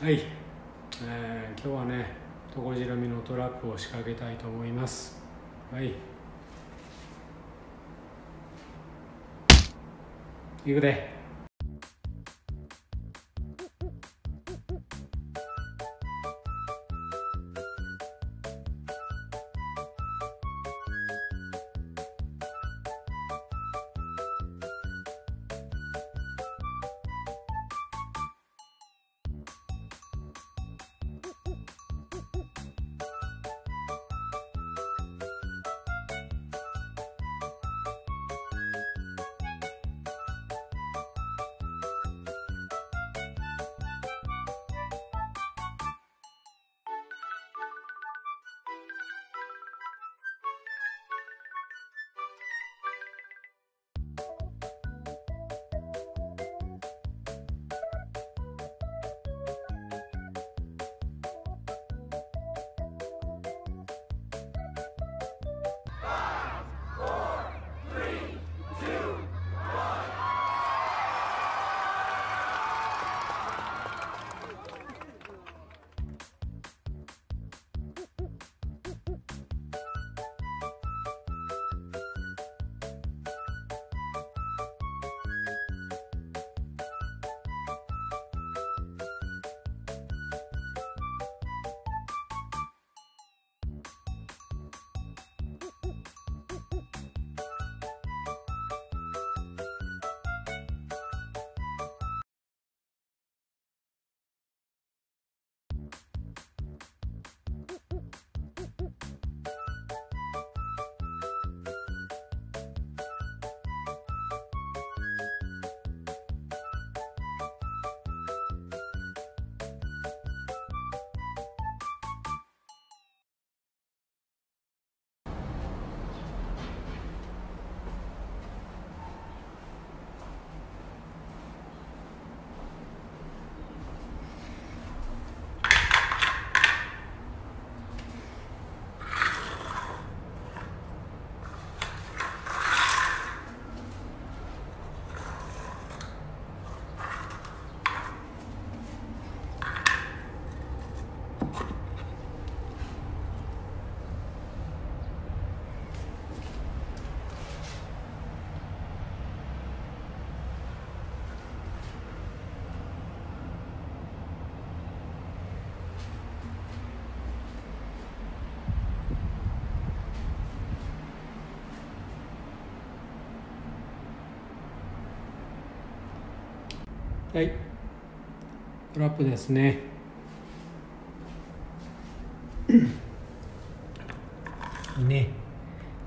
はい、えー今日はねトコジラミのトラップを仕掛けたいと思います。はい。行くで。はい。トラップですね。ね。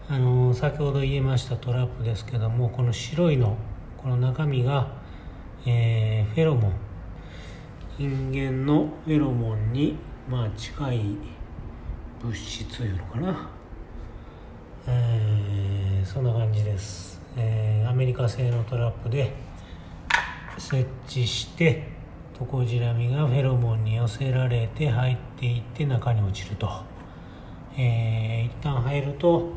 あの先ほど言いましたトラップですけどもこの白いのこの中身が、えーフェロモン。人間のフェロモンにまあ近い物質いうのかな、えーそんな感じです、えーアメリカ製のトラップで設置してトコジラミがフェロモンに寄せられて入っていって中に落ちると、えー一旦入ると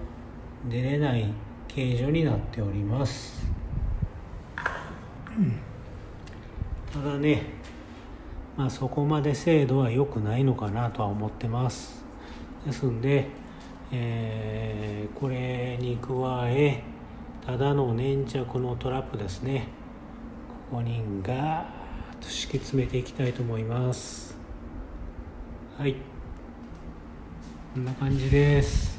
出れない形状になっております、ただねまあそこまで精度は良くないのかなとは思ってます。ですんで、えーこれに加えただの粘着のトラップですね。5人がーッと敷き詰めていきたいと思います。はい。こんな感じです。